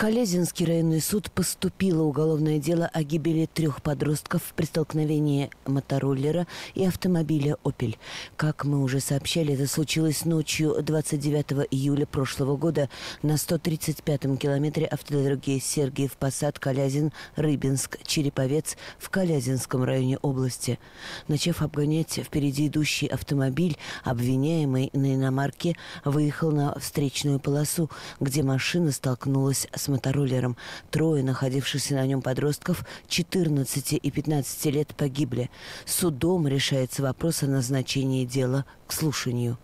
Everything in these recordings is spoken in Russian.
Колязинский районный суд поступило уголовное дело о гибели трех подростков при столкновении мотороллера и автомобиля «Опель». Как мы уже сообщали, это случилось ночью 29 июля прошлого года на 135-м километре автодороги Сергиев-Посад, Колязин, Рыбинск, Череповец в Колязинском районе области. Начав обгонять впереди идущий автомобиль, обвиняемый на иномарке выехал на встречную полосу, где машина столкнулась с мотороллером. Трое находившихся на нем подростков 14 и 15 лет погибли. Судом решается вопрос о назначении дела к слушанию.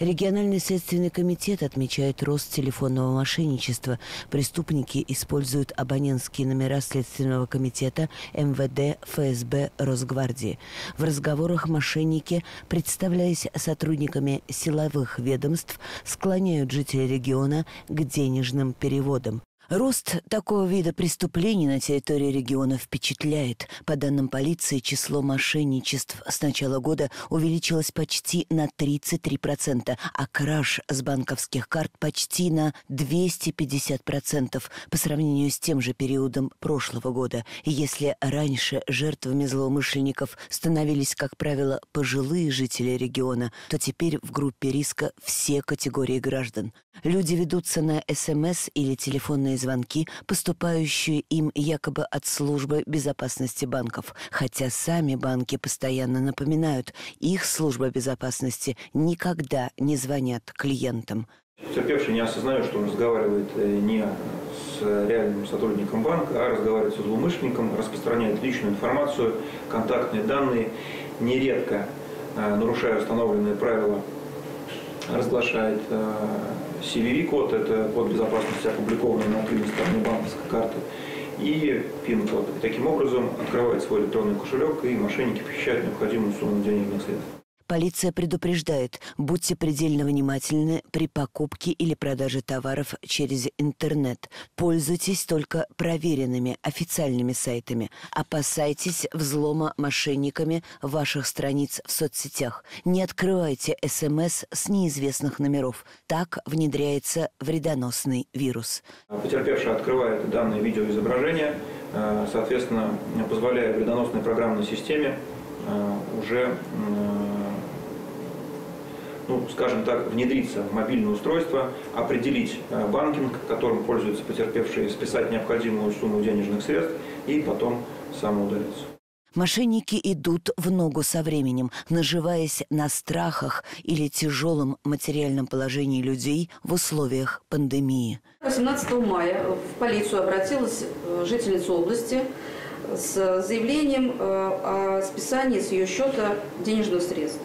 Региональный следственный комитет отмечает рост телефонного мошенничества. Преступники используют абонентские номера Следственного комитета МВД, ФСБ, Росгвардии. В разговорах мошенники, представляясь сотрудниками силовых ведомств, склоняют жителей региона к денежным переводам. Рост такого вида преступлений на территории региона впечатляет. По данным полиции, число мошенничеств с начала года увеличилось почти на 33%, а краж с банковских карт почти на 250% по сравнению с тем же периодом прошлого года. Если раньше жертвами злоумышленников становились, как правило, пожилые жители региона, то теперь в группе риска все категории граждан. Люди ведутся на СМС или телефонные звонки, поступающие им якобы от службы безопасности банков, хотя сами банки постоянно напоминают, их служба безопасности никогда не звонят клиентам. Потерпевший не осознает, что он разговаривает э, не с реальным сотрудником банка, а разговаривает с злоумышленником, распространяет личную информацию, контактные данные, нередко э, нарушая установленные правила, разглашает э, CVV-код, это код безопасности, опубликованный на тыльной стороне банковской карты, и PIN-код. И таким образом открывает свой электронный кошелек, и мошенники похищают необходимую сумму денежных средств. Полиция предупреждает, будьте предельно внимательны при покупке или продаже товаров через интернет. Пользуйтесь только проверенными официальными сайтами. Опасайтесь взлома мошенниками ваших страниц в соцсетях. Не открывайте СМС с неизвестных номеров. Так внедряется вредоносный вирус. Потерпевший открывает данное видеоизображение, э, соответственно, позволяя вредоносной программной системе э, уже ну, скажем так, внедриться в мобильное устройство, определить э, банкинг, которым пользуются потерпевшие, списать необходимую сумму денежных средств и потом самоудалиться. Мошенники идут в ногу со временем, наживаясь на страхах или тяжелом материальном положении людей в условиях пандемии. 18 мая в полицию обратилась э, жительница области с заявлением э, о списании с ее счета денежных средств.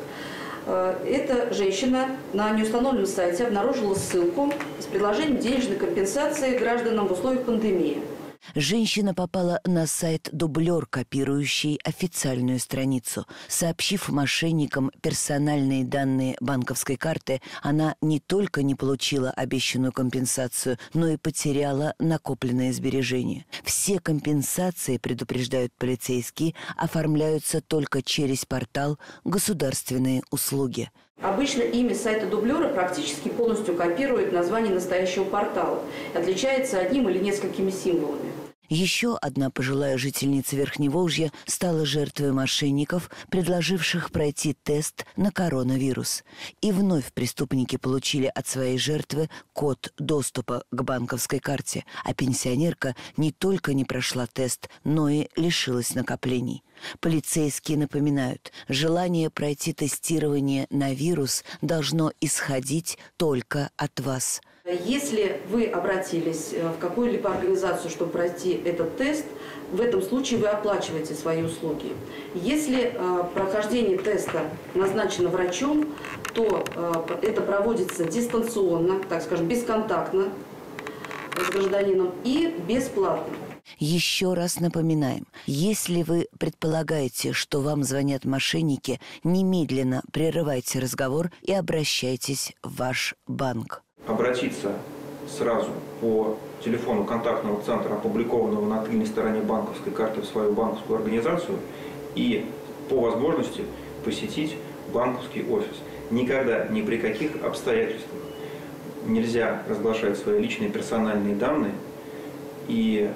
Э, эта женщина на неустановленном сайте обнаружила ссылку с предложением денежной компенсации гражданам в условиях пандемии – Женщина попала на сайт «Дублер», копирующий официальную страницу. Сообщив мошенникам персональные данные банковской карты, она не только не получила обещанную компенсацию, но и потеряла накопленные сбережения. Все компенсации, предупреждают полицейские, оформляются только через портал «Государственные услуги». Обычно имя сайта дублера практически полностью копирует название настоящего портала, отличается одним или несколькими символами. Еще одна пожилая жительница Верхневолжья стала жертвой мошенников, предложивших пройти тест на коронавирус. И вновь преступники получили от своей жертвы код доступа к банковской карте, а пенсионерка не только не прошла тест, но и лишилась накоплений. Полицейские напоминают, желание пройти тестирование на вирус должно исходить только от вас – если вы обратились э, в какую-либо организацию, чтобы пройти этот тест, в этом случае вы оплачиваете свои услуги. Если э, прохождение теста назначено врачом, то э, это проводится дистанционно, так скажем, бесконтактно с гражданином и бесплатно. Еще раз напоминаем, если вы предполагаете, что вам звонят мошенники, немедленно прерывайте разговор и обращайтесь в ваш банк обратиться сразу по телефону контактного центра, опубликованного на тыльной стороне банковской карты в свою банковскую организацию и по возможности посетить банковский офис. Никогда, ни при каких обстоятельствах нельзя разглашать свои личные персональные данные и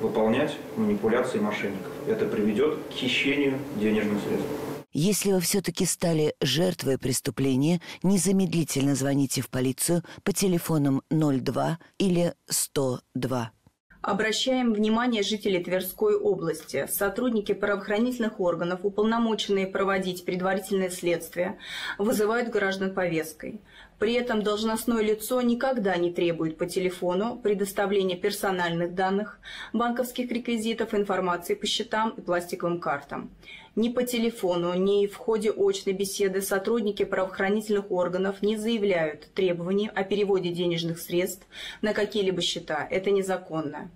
выполнять манипуляции мошенников. Это приведет к хищению денежных средств. Если вы все-таки стали жертвой преступления, незамедлительно звоните в полицию по телефонам 02 или 102. Обращаем внимание жителей Тверской области. Сотрудники правоохранительных органов, уполномоченные проводить предварительное следствие, вызывают граждан повесткой. При этом должностное лицо никогда не требует по телефону предоставления персональных данных, банковских реквизитов, информации по счетам и пластиковым картам. Ни по телефону, ни в ходе очной беседы сотрудники правоохранительных органов не заявляют требований о переводе денежных средств на какие-либо счета. Это незаконно.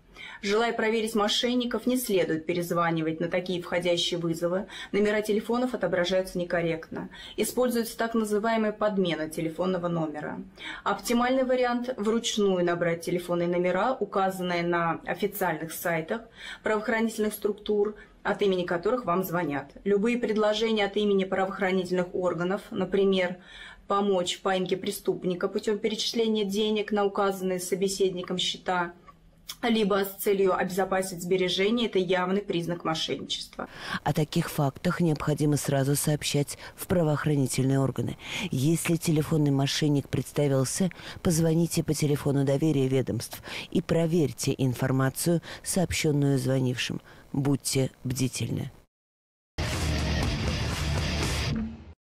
Желая проверить мошенников, не следует перезванивать на такие входящие вызовы. Номера телефонов отображаются некорректно. Используется так называемая подмена телефонного номера. Оптимальный вариант – вручную набрать телефонные номера, указанные на официальных сайтах правоохранительных структур, от имени которых вам звонят. Любые предложения от имени правоохранительных органов, например, помочь в поимке преступника путем перечисления денег на указанные собеседником счета – либо с целью обезопасить сбережения, это явный признак мошенничества. О таких фактах необходимо сразу сообщать в правоохранительные органы. Если телефонный мошенник представился, позвоните по телефону доверия ведомств и проверьте информацию, сообщенную звонившим. Будьте бдительны.